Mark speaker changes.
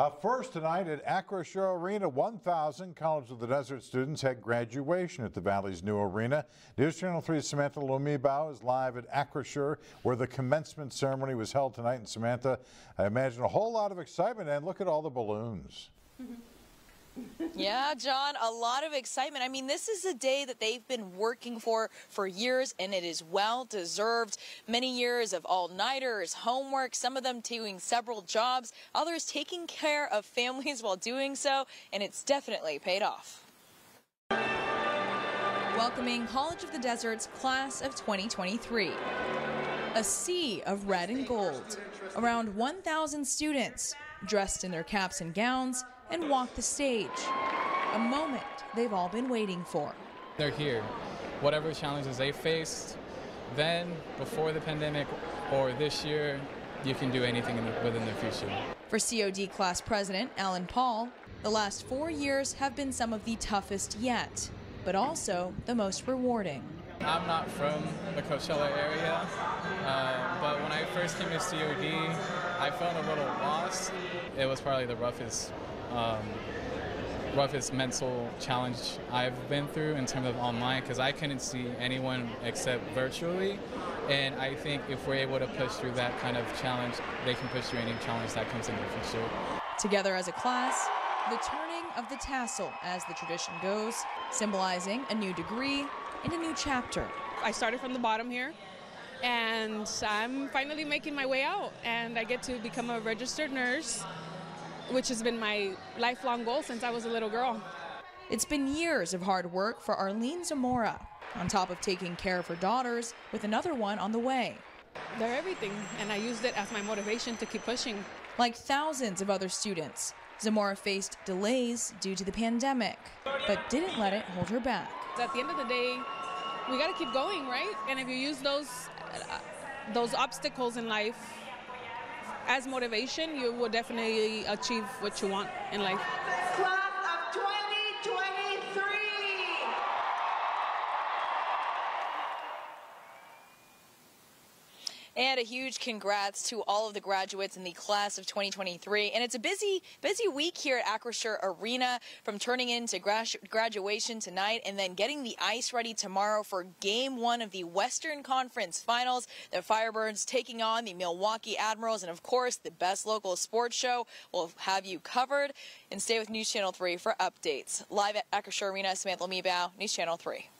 Speaker 1: Up first tonight at Acrisure Arena, 1,000 College of the Desert students had graduation at the Valley's new arena. News Channel 3's Samantha Lumibao is live at Acrisure where the commencement ceremony was held tonight. And Samantha, I imagine a whole lot of excitement and look at all the balloons.
Speaker 2: Yeah, John, a lot of excitement. I mean, this is a day that they've been working for for years, and it is well deserved. Many years of all nighters, homework, some of them doing several jobs, others taking care of families while doing so, and it's definitely paid off. Welcoming College of the Desert's class of 2023. A sea of red and gold. Around 1,000 students dressed in their caps and gowns and walk the stage. A moment they've all been waiting for.
Speaker 3: They're here. Whatever challenges they faced then, before the pandemic, or this year, you can do anything in the, within the future.
Speaker 2: For COD class president Alan Paul, the last four years have been some of the toughest yet, but also the most rewarding.
Speaker 3: I'm not from the Coachella area, uh, but when I first came to COD, I felt a little lost. It was probably the roughest um, roughest mental challenge I've been through in terms of online because I couldn't see anyone except virtually. And I think if we're able to push through that kind of challenge, they can push through any challenge that comes in the future.
Speaker 2: Together as a class, the turning of the tassel, as the tradition goes, symbolizing a new degree and a new chapter.
Speaker 4: I started from the bottom here, and I'm finally making my way out, and I get to become a registered nurse which has been my lifelong goal since I was a little girl.
Speaker 2: It's been years of hard work for Arlene Zamora, on top of taking care of her daughters with another one on the way.
Speaker 4: They're everything, and I used it as my motivation to keep pushing.
Speaker 2: Like thousands of other students, Zamora faced delays due to the pandemic, but didn't let it hold her back.
Speaker 4: At the end of the day, we got to keep going, right? And if you use those uh, those obstacles in life as motivation, you will definitely achieve what you want in life.
Speaker 2: And a huge congrats to all of the graduates in the class of 2023. And it's a busy, busy week here at Acrisure Arena from turning into graduation tonight and then getting the ice ready tomorrow for game one of the Western Conference Finals. The Firebirds taking on the Milwaukee Admirals. And of course, the best local sports show will have you covered. And stay with News Channel 3 for updates. Live at Acrisure Arena, Samantha Lumibao, News Channel 3.